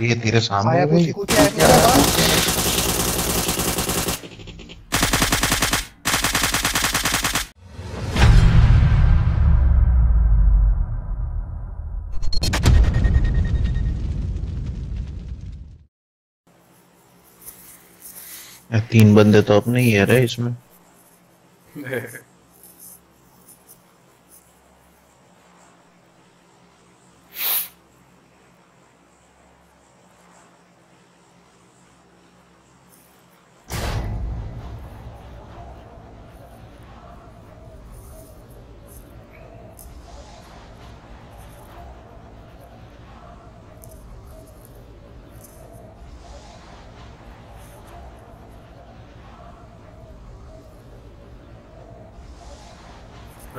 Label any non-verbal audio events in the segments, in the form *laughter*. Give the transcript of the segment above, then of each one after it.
ये तेरे सामने कुछ तीन बंदे तो अपने ही है रे इसमें। *laughs*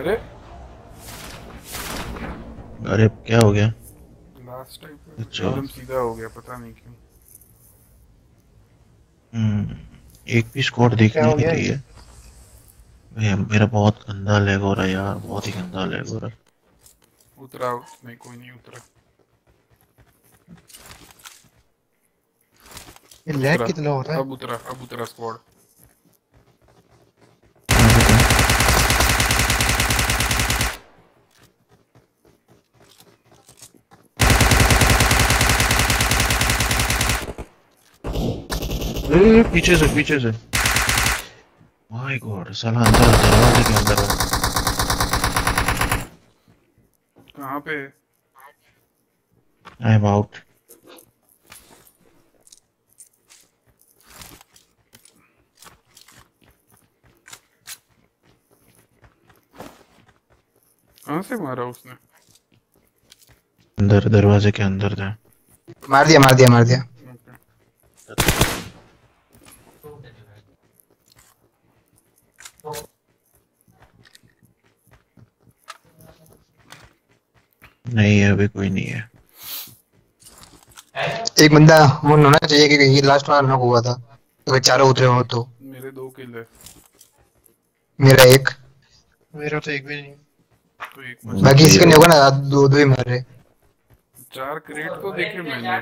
अरे। अरे क्या हो गया? लास्ट टाइम अच्छा। एकदम सीधा हो गया पता नहीं क्यों। हम्म, एक भी स्कोर देखने हो के? लिए भैया मेरा बहुत गंदा लैग हो रहा है यार बहुत ही गंदा लैग हो रहा है। उतरा नहीं कोई नहीं उतरा। ये लैग कितना हो रहा है? अब उतरा अब उतरा स्क्वाड ए, पीछे से पीछे से माय गॉड साला अंदर है, दरवाजे के अंदर है। कहाँ पे? आई एम आउट कहाँ से मारा उसने? अंदर दरवाजे के अंदर था। मार दिया मार दिया मार दिया ओके नहीं है अभी कोई नहीं है एक बंदा वो होना चाहिए कि ये लास्ट वाला नॉक हुआ था। अगर चारों उतरे हो तो। मेरे दो किल है। मेरा एक। मेरा तो एक भी नहीं। तो एक बाकी इसके नहीं होगा ना दो दो ही मार रहे। चार क्रेट तो देखे मैंने।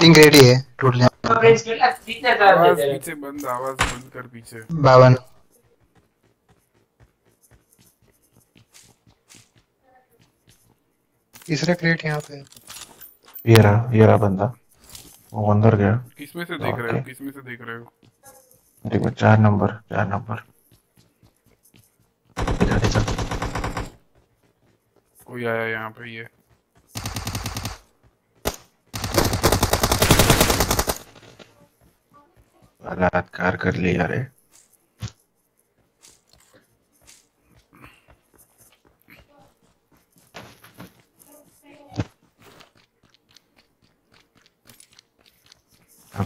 तीन ग्रेड ही है टोटल आवाज़ पीछे बंद आवाज़ बंद कर पीछे। बावन। तीसरा क्रेट यहाँ पे। है। ये रहा ये रहा बंदा। वो अंदर गया। किसमें से देख रहे हो। किसमें से देख रहे हो? देखो चार नंबर चार नंबर। इधर इधर। कोई आया यहाँ पे ये। बलात्कार कर लिया रे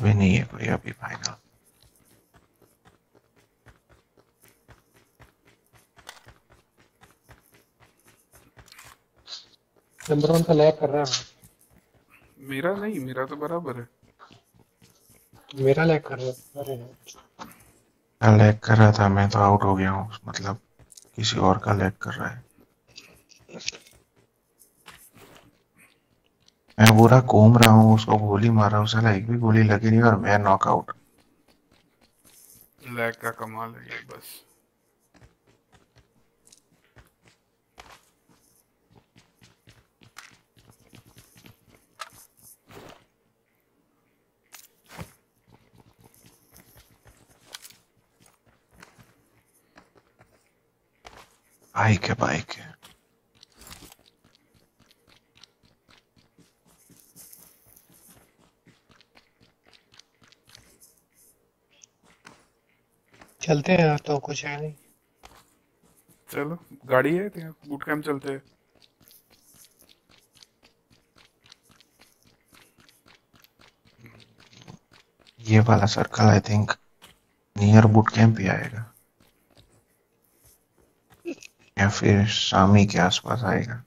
अभी नहीं है कोई अभी फाइनल नंबर वन का लैग कर रहा है। मेरा नहीं मेरा तो बराबर है। मेरा लैग कर रहा है अरे। लैग कर रहा था मैं तो आउट हो गया हूँ मतलब किसी और का लैग कर रहा है। मैं पूरा घूम रहा हूँ उसको गोली मारा हूँ साला एक भी गोली लगी नहीं और मैं नॉकआउट लैग का कमाल है ये बस। बाइक है। है चलते हैं तो कुछ है नहीं। चलो गाड़ी है बूट कैंप चलते हैं। ये वाला circle I think near boot camp ही आएगा। या फिर शामी के आसपास आएगा।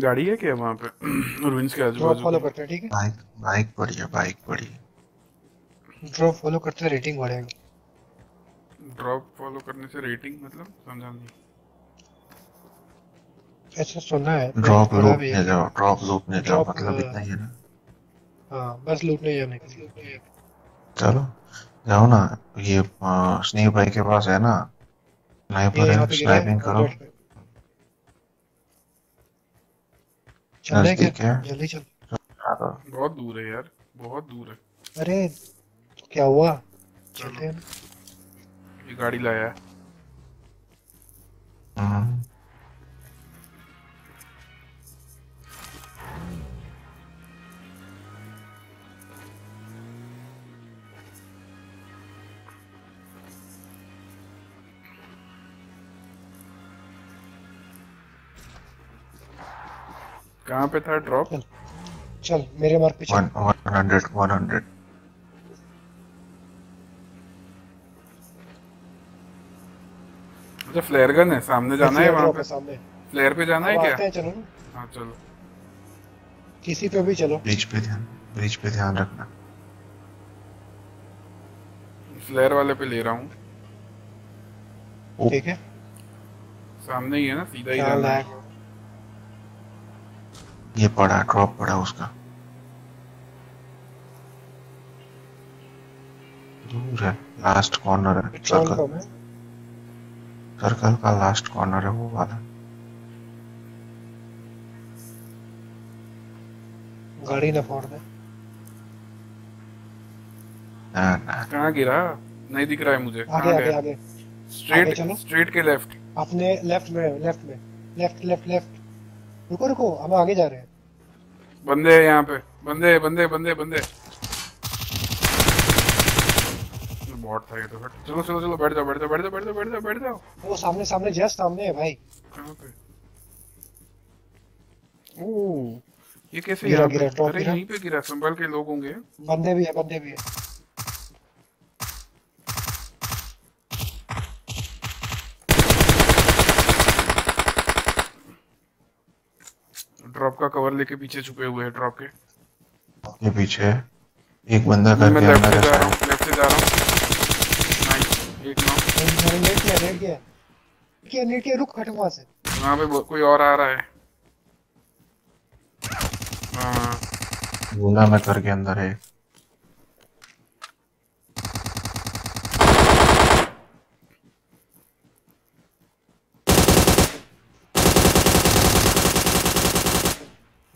गाड़ी है क्या वहाँ पे? *clears throat* रुइंस के आजू ड्रॉप बाजू फॉलो करते हैं ठीक है? बाइक बाइक बढ़िया बाइक बढ़िया। ड्रॉप फॉलो करते हैं रेटिंग बढ़ेगा ड्रॉप फॉलो करने से रेटिंग मतलब समझा नहीं। ऐसा सुना है ड्रॉप पढ़ा भी लूटने है। जाओ ड्रॉप लूटने जाओ मतलब इतना ही है ना। हाँ बस लूटने जाने के। चलो जाओ ना ये स्नेह भाई के पास है ना। स्नाइपर है है स्नाइपिंग करो रेड पे। चल क्या जल्दी चल। हाँ, बहुत दूर है यार बहुत दूर है। अरे क्या हुआ? चलते हैं। ये गाड़ी लाया है। कहाँ पे था ड्रॉप चल चल मेरे मार्क पे चल। One one hundred one hundred अच्छा फ्लेयर गन है सामने जाना है वहाँ पे? सामने। फ्लेयर पे जाना है क्या? आते हैं चलो हाँ चलो। किसी पे भी चलो। ब्रिज पे ध्यान ब्रिज पे ध्यान रखना। फ्लेयर वाले पे ले रहा हूँ। ठीक है। सामने ही है ना सीधा ही जाना है। ये पड़ा ड्रॉप पड़ा उसका। दूर है लास्ट कॉर्नर है सर्कल सर्कल का लास्ट कॉर्नर है वो वाला। गाड़ी ना फोड़ दे। ना ना। कहाँ गिरा? नहीं दिख रहा है मुझे। आगे आगे आगे। स्ट्रेट। स्ट्रेट के लेफ़्ट अपने लेफ़्ट में लेफ़्ट में लेफ़्ट लेफ़्ट लेफ़्ट रुको रुको हम आगे जा रहे हैं। बंदे है यहाँ पे। बंदे बंदे बंदे बंदे। बॉट था ये तो चलो चलो चलो बैठ जाओ बैठ जाओ बैठ जाओ बैठ जाओ बैठ जाओ बैठ जाओ। वो सामने सामने जस्ट सामने है भाई। कहाँ पे। ओह ये कैसे गिरा, गिरा, अरे यहीं पे गिरा संभल के लोग होंगे। बंदे भी है बंदे भी है। ड्रॉप का कवर लेके पीछे छुपे हुए हैं ड्रॉप के। के पीछे एक बंदा मैं लेफ़्ट से जा रहा हूँ लेफ़्ट से जा रहा हूँ। नाइस एक नॉक मैंने नेट किया लेट किया क्या नेट किया रुक हट वहाँ से। वहाँ पे कोई और आ रहा है। हाँ बोला मैं करके अंदर है।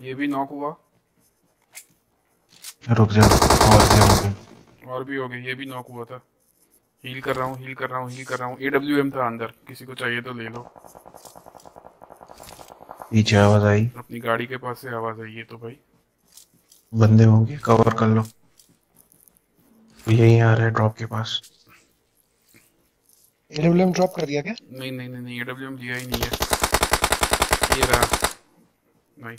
ये भी नॉक हुआ। रुक जा और भी होंगे और भी हो गए ये भी नॉक हुआ था। हील कर रहा हूँ हील कर रहा हूँ हील कर रहा हूँ। एडब्ल्यू था अंदर किसी को चाहिए तो ले लो। पीछे आवाज़ आई। अपनी गाड़ी के पास से आवाज़ आई है तो भाई। बंदे होंगे कवर कर लो। यही आ रहे ड्रॉप के पास। एडब्ल्यूएम ड्रॉप कर दिया क्या? नहीं नहीं नहीं नहीं एडब्ल्यू लिया ही नहीं है। ये रहा। नहीं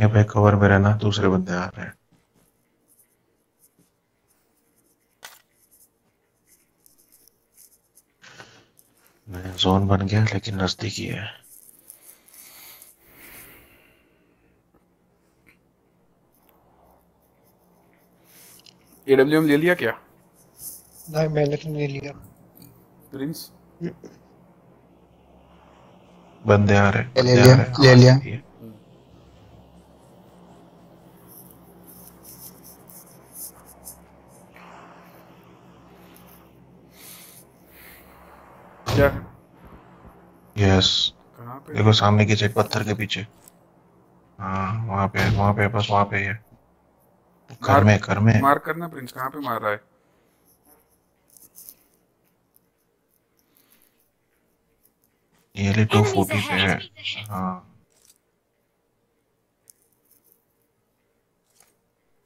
ये भाई कवर में रहना दूसरे बंदे आ रहे हैं। मैं जोन बन गया लेकिन नज़दीक ही है। एडब्ल्यू ले लिया क्या? नहीं मैंने तो नहीं लिया। प्रिंस बंदे आ रहे ले लिया, ले लिया। है। क्या? यस देखो सामने की साइड पत्थर के पीछे। हाँ वहाँ पे वहाँ पे बस वहाँ पे ही है। घर में घर में। मार करना प्रिंस कहाँ पे मार रहा है? नियरली टू Enemies फोर्टी पे है. हाँ।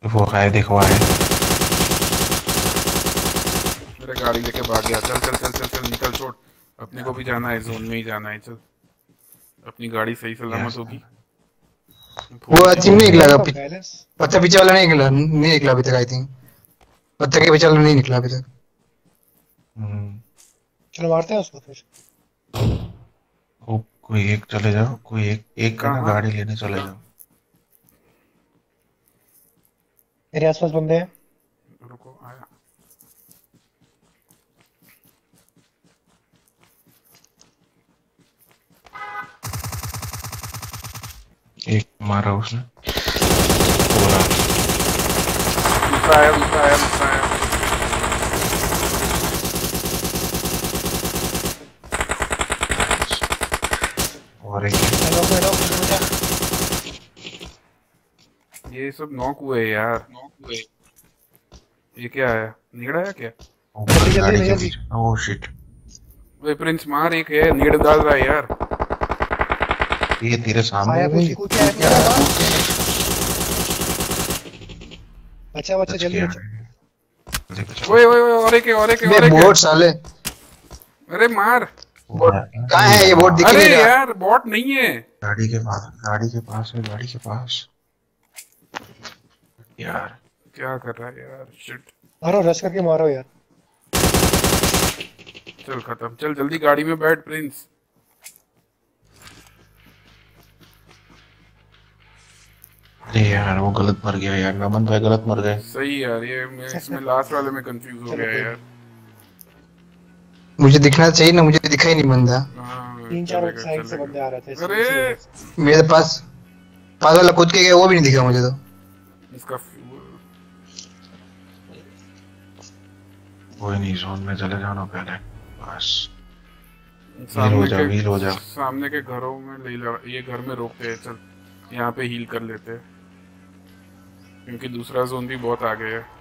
वो है दिखवा है मेरा गाड़ी लेके भाग गया। चल चल चल चल चल निकल छोड़। अपने को भी जाना है जोन में ही जाना है चल। अपनी गाड़ी सही सलामत होगी वो अजीब नहीं निकला अभी बैलेंस पीछे वाला नहीं निकला। नहीं निकला अभी तक आई थिंक पत्थर के पीछे वाला नहीं निकला अभी तक। हम्म, चलो मारते हैं उसको फिर। को, कोई एक चले जाओ कोई एक एक का ना गाड़ी लेने चले जाओ। मेरे आसपास बंदे हैं? रुको आया। एक मारा उसने। पूरा आया आया ये सब नॉक हुए यार। ये क्या है? निगड़ा है क्या? ओह शिट वे प्रिंस मार एक है निगड़ डाल रहा है यार। ये तेरे सामने है अच्छा बच्चा जल्दी। ओए ओए ओए और एक और एक और एक बोट साले। अरे मार। कहाँ है ये बोट दिख अरे नहीं यार बॉट नहीं है। गाड़ी के पास गाड़ी के पास है गाड़ी के पास। यार। क्या कर रहा है यार? शिट मारो रश करके मारो यार। चल खत्म। चल जल्दी गाड़ी में बैठ प्रिंस अरे यार वो गलत मर गया यार। नमन भाई गलत मर गए। सही यार ये मैं इसमें लास्ट वाले में कंफ्यूज हो गया यार। मुझे दिखना चाहिए ना मुझे दिखा ही नहीं बंदा। हाँ, तीन चार साइड से बंदे आ रहे थे अरे! मेरे पास पास वाला कूद के गया वो भी नहीं दिखा मुझे तो। इसका कोई नहीं जोन में चले जाना पहले। बस। सामने हो जा, के व्हील हो जा। सामने के घरों में ले ला ये घर में रोकते हैं चल। यहाँ पे हील कर लेते हैं। क्योंकि दूसरा जोन भी बहुत आगे है।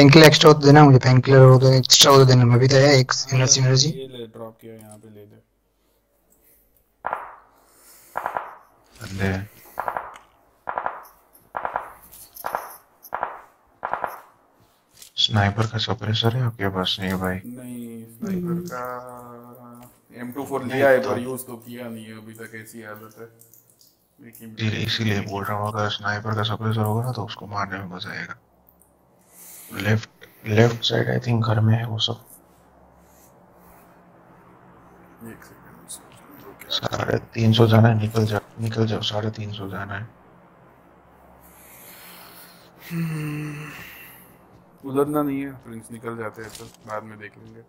पेन किलर एक्स्ट्रा हो तो देना मुझे पेन किलर हो तो एक्स्ट्रा हो तो देना मैं भी तो है एक एनर्जी एनर्जी ये ले ड्रॉप किया यहाँ पे ले ले बंदे स्नाइपर का सप्रेसर है आपके पास? नहीं है भाई। नहीं स्नाइपर का M24 लिया है पर यूज़ तो किया नहीं है अभी तक ऐसी आदत है। लेकिन इसीलिए इसीलिए बोल रहा हूँ अगर स्नाइपर का सप्रेसर होगा ना तो उसको मारने में मज़ा आएगा। Left left side I think घर में है वो सब। साढ़े तीन सौ जाना है निकल जा निकल जाओ साढ़े तीन सौ जाना है। उधरना नहीं है प्रिंस निकल जाते हैं तो बाद में देख लेंगे।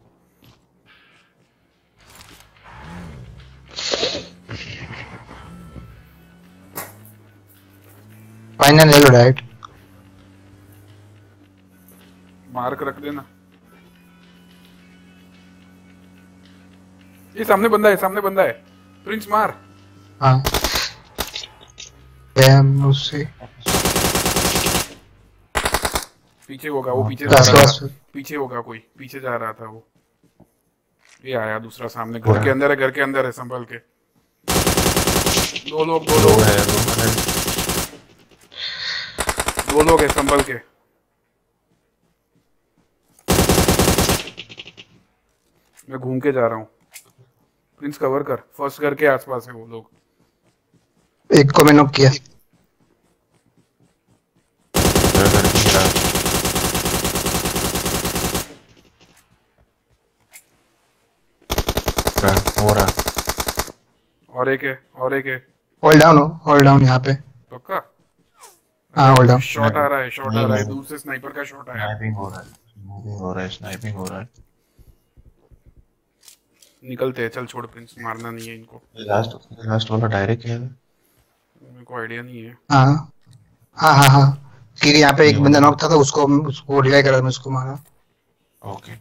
फाइनल ले लो डायरेक्ट मार्क रख देना। ये सामने बंदा है सामने बंदा है। प्रिंस मार। हाँ। डैम उससे। पीछे होगा वो पीछे जा रहा था। पीछे होगा कोई पीछे जा रहा था वो। ये आया दूसरा सामने घर के अंदर है घर के अंदर है संभल के। दो लोग दो लोग। है है। दो लोग है संभल के। मैं घूम के जा रहा हूँ। प्रिंस कवर कर। फ़र्स्ट घर के आसपास है वो लोग। एक को मैं नॉक किया। और एक है और एक है। होल्ड डाउन हो होल्ड डाउन यहाँ पे। पक्का? हाँ होल्ड डाउन शॉट आ रहा है शॉट आ रहा है। दूर से स्नाइपर का शॉट आया। स्नाइपिंग हो रहा है। स्नाइपिंग हो रहा है स्नाइपिंग हो रहा है। निकलते हैं चल छोड़ प्रिंस मारना नहीं है इनको। लास्ट लास्ट वाला डायरेक्ट है। मेरे को आइडिया नहीं है। हाँ हाँ हाँ हाँ। क्योंकि यहाँ पे एक बंदा नॉक था तो उसको उसको रिवाइव करा मैं उसको मारा। ओके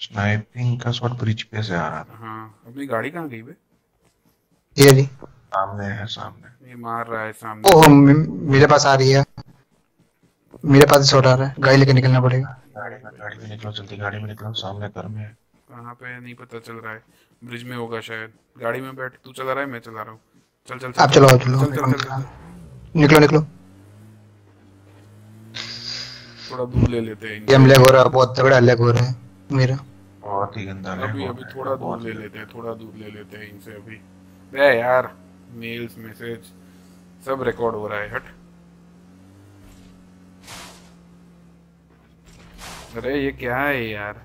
स्नाइपिंग का शॉट ब्रिज पे से आ रहा था। हाँ अपनी गाड़ी कहाँ गई बे? ये रही सामने है सामने। ये मार रहा है सामने। ओह मेरे पास आ रही है। मेरे पास शॉट आ रहा है गाड़ी लेके निकलना पड़ेगा। गाड़ी में गाड़ी में निकलो जल्दी गाड़ी में निकलो सामने घर में है। कहाँ पे नहीं पता चल रहा है। ब्रिज में होगा शायद। गाड़ी में बैठ तू चला रहा है मैं चला रहा हूँ। चल चल आप चलो चलो निकलो निकलो। थोड़ा दूर ले लेते हैं। गेम लैग हो रहा है बहुत तगड़ा लैग हो रहा है मेरा। बहुत ही गंदा lag अभी अभी थोड़ा दूर ले लेते हैं थोड़ा दूर ले लेते हैं इनसे अभी। बे यार मेल्स मैसेज सब रिकॉर्ड हो रहा है हट। अरे ये क्या है यार?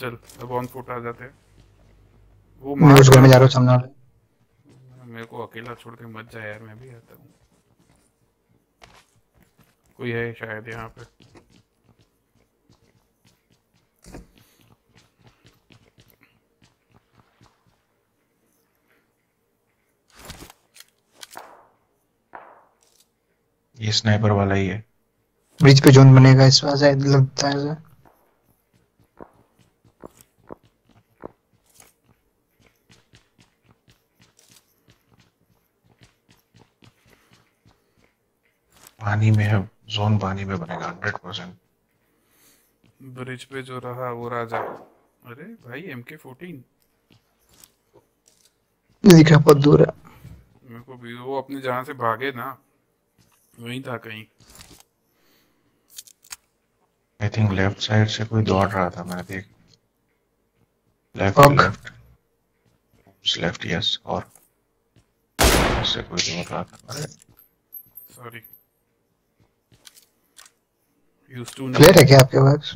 चल अब ऑन फुट आ जाते वो मैं उस घर में जा रहा हूँ सामने मेरे को अकेला छोड़ के मत जा यार मैं भी आता हूँ। कोई है शायद यहाँ पे? ये स्नाइपर वाला ही है। ब्रिज पे जोन बनेगा इस बार शायद लगता है पानी में है जोन पानी में बनेगा हंड्रेड परसेंट ब्रिज पे जो रहा वो राजा। अरे भाई एम के फोर्टीन दिख बहुत दूर है। मेरे को भी वो अपने जहाँ से भागे ना वहीं था कहीं। आई थिंक लेफ़्ट साइड से कोई दौड़ रहा था मैंने देख। लेफ़्ट लेफ़्ट लेफ़्ट यस और से कोई दौड़ रहा था। सॉरी यूज़ टू फ्लेयर है क्या आपके पास?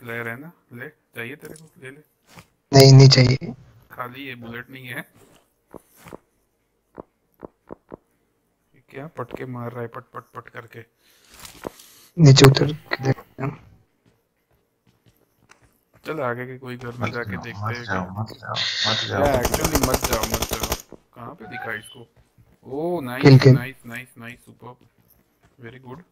फ्लेयर है ना? ले चाहिए तेरे को? ले ले। नहीं नहीं चाहिए। खाली ये बुलेट नहीं है। क्या पटके मार रहा है पट पट पट करके। नीचे उतर के देखते हैं। चल आगे के कोई घर में जाके देखते हैं मत जाओ मत जाओ। एक्चुअली मत जाओ मत जाओ। कहाँ पे दिखा इसको? ओ nice nice nice nice super very good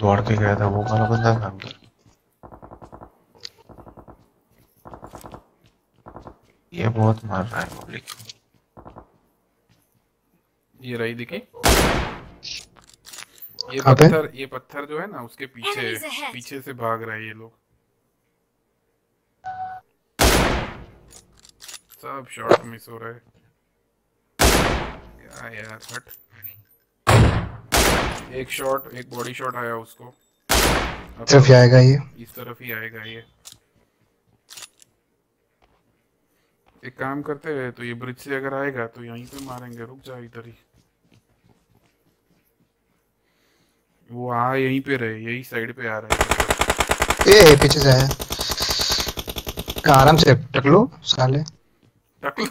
दौड़ के गया था वो वाला बंदा। था ये बहुत मार रहा है पब्लिक ये रही दिखी ये पत्थर ये पत्थर जो है ना उसके पीछे पीछे से भाग रहे हैं ये लोग। सब शॉट मिस हो रहे हैं। क्या यार हट एक शॉट एक बॉडी शॉट आया उसको। अब तरफ़ आएगा ये। इस तरफ़ ही आएगा ये। एक काम करते हैं तो ये ब्रिज से अगर आएगा तो यहीं पे मारेंगे। रुक जा इधर ही। वो आ यहीं पे रहे यही साइड पे आ रहा। है ए पीछे से आया। आराम से टक लो साले। टकलू?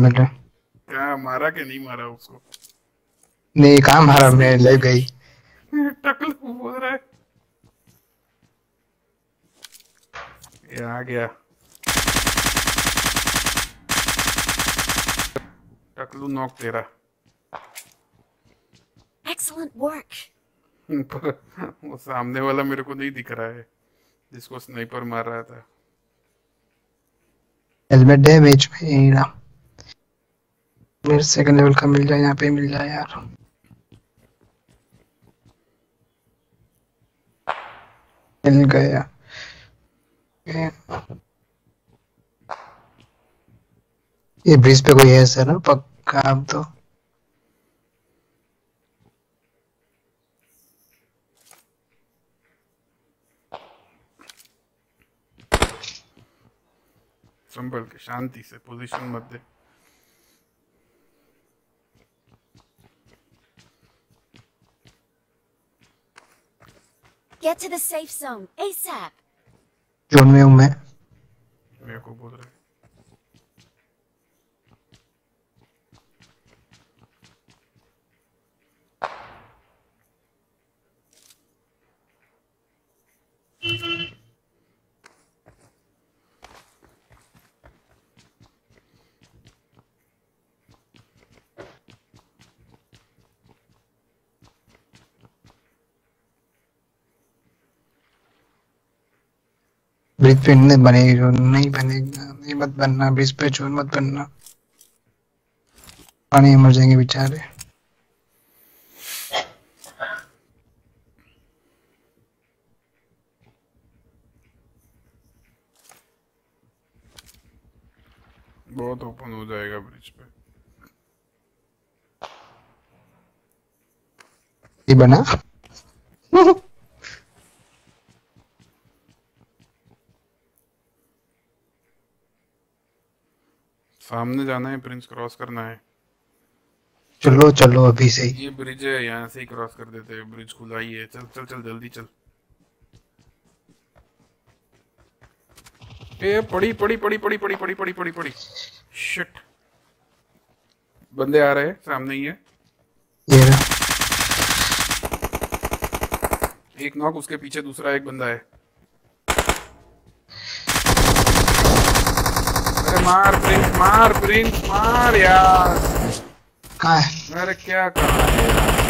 मिल क्या मारा के नहीं मारा उसको? नहीं कहाँ मारा मैं लाइव गई। *laughs* टकलू बोल रहा है। ये आ गया। टकलू नॉक तेरा Excellent work. पर वो सामने वाला मेरे को नहीं दिख रहा है जिसको स्नाइपर मार रहा था हेलमेट डैमेज मेरा मेरे सेकंड लेवल का मिल जाए यहाँ पे मिल जाए यार मिल गया ये- ये ब्रिज पे कोई है सर ना? पक्का अब तो। संभल के शांति से पोजीशन मत दे। Get to the safe zone ASAP. Zone में हूँ मैं। मेरे को बोल रहे ब्रिज पे नहीं बनेगी जोन नहीं बनेगा नहीं मत बनना ब्रिज पे जोन मत बनना। पानी मर जाएँगे बेचारे। बहुत ओपन हो जाएगा ब्रिज पे। ये बना। *laughs* सामने जाना है प्रिंस क्रॉस करना है। चलो चलो अभी से ये ब्रिज है यहाँ से ही क्रॉस कर देते हैं। ब्रिज खुला ही है। चल चल चल जल्दी चल। ए पड़ी पड़ी पड़ी पड़ी पड़ी पड़ी पड़ी पड़ी पड़ी। शिट बंदे आ रहे हैं सामने ही है। ये रहा। एक नॉक उसके पीछे दूसरा एक बंदा है। मार प्रिंस मार प्रिंस मार यार। कहाँ अरे क्या कहा है यार?